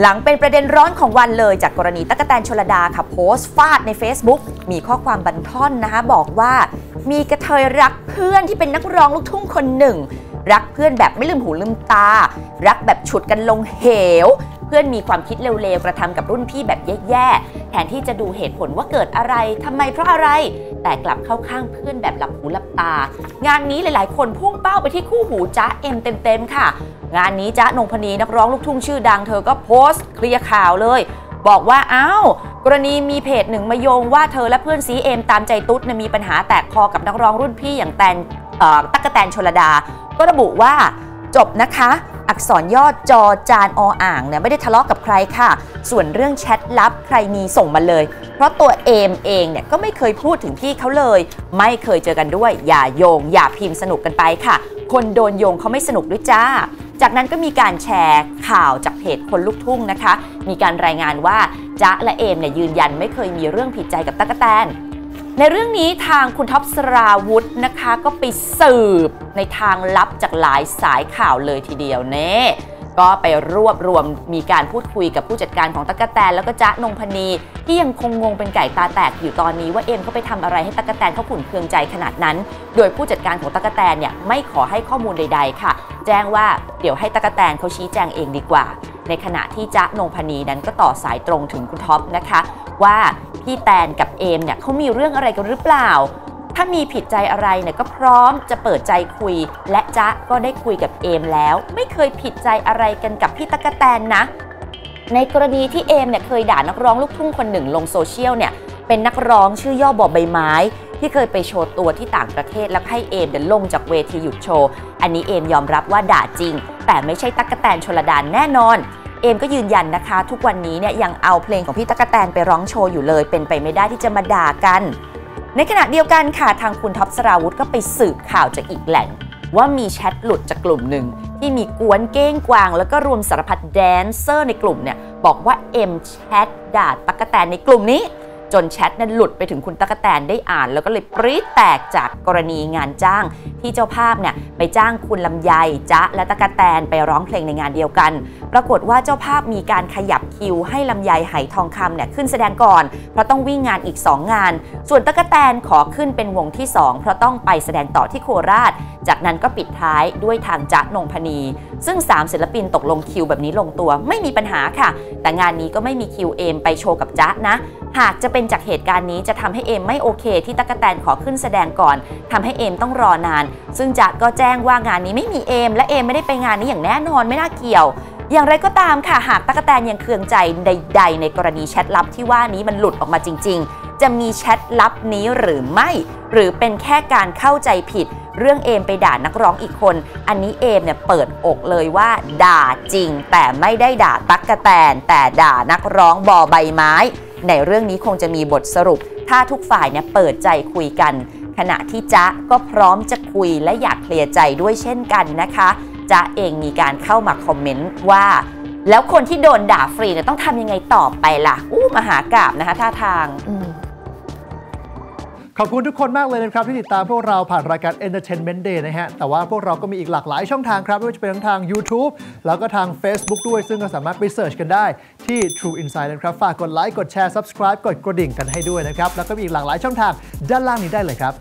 หลังเป็นประเด็นร้อนของวันเลยจากกรณีตั๊กแตนชลดาค่ะโพสต์ฟาดใน Facebook มีข้อความบันท่อนนะคะบอกว่า มีกระเทยรักเพื่อนที่เป็นนักร้องลูกทุ่งคนหนึ่ง รักเพื่อนแบบไม่ลืมหูลืมตา รักแบบฉุดกันลงเหว เพื่อนมีความคิดเร็วๆกระทำกับรุ่นพี่แบบแย่ๆ แทนที่จะดูเหตุผลว่าเกิดอะไรทำไมเพราะอะไร แต่กลับเข้าข้างเพื่อนแบบหลับหูหลับตา งานนี้หลายๆ คนพุ่งเป้าไปที่คู่หูจ๊ะเอ็มเต็มๆค่ะ งานนี้จ๊ะนงพนีนักร้องลูกทุ่งชื่อดังเธอก็โพสต์เคลียร์ข่าวเลยบอกว่าอ้าวกรณีมีเพจหนึ่งมาโยงว่าเธอและเพื่อนซีเอ็มตามใจตุ๊ดมีปัญหาแตกคอกับนักร้องรุ่นพี่อย่างแตน ตั๊กแตนชลดา ก็ระบุว่าจบนะคะ อักษรย่อจอจานออ่างเนี่ยไม่ได้ทะเลาะกับใครค่ะ ส่วนเรื่องแชทลับใครมีส่งมาเลย เพราะตัวเอมเองเนี่ยก็ไม่เคยพูดถึงพี่เขาเลย ไม่เคยเจอกันด้วย อย่าโยง อย่าพิมพ์สนุกกันไปค่ะ คนโดนโยงเขาไม่สนุกด้วยจ้า จากนั้นก็มีการแชร์ข่าวจากเพจคนลูกทุ่งนะคะ มีการรายงานว่าจ๊ะและเอมเนี่ยยืนยันไม่เคยมีเรื่องผิดใจกับตั๊กแตน ในเรื่องนี้ทางคุณท็อปสราวุธนะคะก็ไปสืบในทางลับจากหลายสายข่าวเลยทีเดียวเน่ก็ไปรวบรวมมีการพูดคุยกับผู้จัดการของตั๊กแตนแล้วก็จ๊ะนงพนี ที่ยังคงงงเป็นไก่ตาแตกอยู่ตอนนี้ว่าเอ็มเขาไปทำอะไรให้ตั๊กแตนเขาขุ่นเคืองใจขนาดนั้น โดยผู้จัดการของตั๊กแตนเนี่ยไม่ขอให้ข้อมูลใด ๆ ค่ะ แจ้งว่าเดี๋ยวให้ตั๊กแตนเขาชี้แจงเองดีกว่า ในขณะที่จ๊ะนงพนีนั้นก็ต่อสายตรงถึงคุณท็อปนะคะ ว่าพี่แตนกับเอมเนี่ยเขามีเรื่องอะไรกันหรือเปล่า ถ้ามีผิดใจอะไรเนี่ยก็พร้อมจะเปิดใจคุย และจ๊ะก็ได้คุยกับเอมแล้ว ไม่เคยผิดใจอะไรกันกับพี่ตะกะแตนนะ ในกรณีที่เอมเนี่ยเคยด่านักร้องลูกทุ่งคนหนึ่งลงโซเชียลเนี่ยเป็นนักร้องชื่อย่อบอใบไม้ ที่เคยไปโชว์ตัวที่ต่างประเทศแล้วให้เอมเดินลงจากเวทีหยุดโชว์ อันนี้เอมยอมรับว่าด่าจริง แต่ไม่ใช่ตั๊กแตนชลดานแน่นอน เอมก็ยืนยันนะคะ ทุกวันนี้เนี่ยยังเอาเพลงของพี่ตะกะแตนไปร้องโชว์อยู่เลย เป็นไปไม่ได้ที่จะมาด่ากัน ในขณะเดียวกันค่ะทางคุณท็อปสราวุธก็ไปสืบข่าวจากอีกแหล่ง ว่ามีแชทหลุดจากกลุ่มหนึ่งที่มีกวนเก้งกวาง แล้วก็รวมสารพัดแดนเซอร์ในกลุ่มเนี่ยบอกว่าเอ็มแชทด่าตะกะแตนในกลุ่มนี้ จนแชทนั้นหลุดไปถึงคุณตั๊กแตนได้อ่าน แล้วก็เลยปรี๊ดแตกจากกรณีงานจ้างที่เจ้าภาพเนี่ยไปจ้างคุณลำไยจ๊ะและตั๊กแตนไปร้องเพลงในงานเดียวกัน ปรากฏว่าเจ้าภาพมีการขยับคิว ให้ลำไยไหทองคำเนี่ยขึ้นแสดงก่อน เพราะต้องวิ่งงานอีก 2 งาน ส่วนตั๊กแตนขอขึ้นเป็นวงที่ 2 เพราะต้องไปแสดงต่อที่โคราช จากนั้นก็ปิดท้ายด้วยทางจ๊ะนงพนี ซึ่ง 3 ศิลปินตกลงคิวแบบนี้ลงตัวไม่มีปัญหาค่ะ แต่งานนี้ก็ไม่มีคิวเอมไปโชว์กับจ๊ะนะ หากจะเป็นจากเหตุการณ์นี้จะทำให้เอมไม่โอเคที่ตั๊กแตนขอขึ้นแสดงก่อนทำให้เอมต้องรอนาน ซึ่งจ๊ะก็แจ้งว่างานนี้ไม่มีเอม และเอมไม่ได้ไปงานนี้อย่างแน่นอนไม่น่าเกี่ยว อย่างไรก็ตามค่ะหากตั๊กแตนยังเคืองใจใด ๆ ในกรณีแชทลับที่ว่านี้มันหลุดออกมาจริง ๆ จะมีแชทลับนี้หรือไม่ หรือเป็นแค่การเข้าใจผิด เรื่องเอมไปด่านักร้องอีกคน อันนี้เอมเนี่ยเปิดอกเลยว่า ด่าจริง แต่ไม่ได้ด่าตั๊กแตนแต่ด่านักร้องบอใบไม้ ในเรื่องนี้คงจะมีบทสรุป ถ้าทุกฝ่ายเนี่ยเปิดใจคุยกัน ขณะที่จ๊ะก็พร้อมจะคุยและอยากเคลียร์ใจด้วยเช่นกันนะคะจ๊ะเองมีการเข้ามาคอมเมนต์ว่าแล้วคนที่โดนด่าฟรีเนี่ยต้องทำยังไงต่อไปล่ะอู้มหากราบนะคะท่าทางอื ขอบคุณทุกคนมากเลยนะครับที่ติดตามพวกเราผ่านรายการ Entertainment Day นะฮะ แต่ว่าพวกเราก็มีอีกหลากหลายช่องทางครับ ไม่ว่าจะเป็นทั้งทาง YouTube แล้วก็ทาง Facebook ด้วย ซึ่งก็สามารถไปเสิร์ชกันได้ที่ True Insight นะครับ ฝากกดไลค์ กดแชร์ Subscribe กดกระดิ่งกันให้ด้วยนะครับ แล้วก็มีอีกหลากหลายช่องทางด้านล่างนี้ได้เลยครับ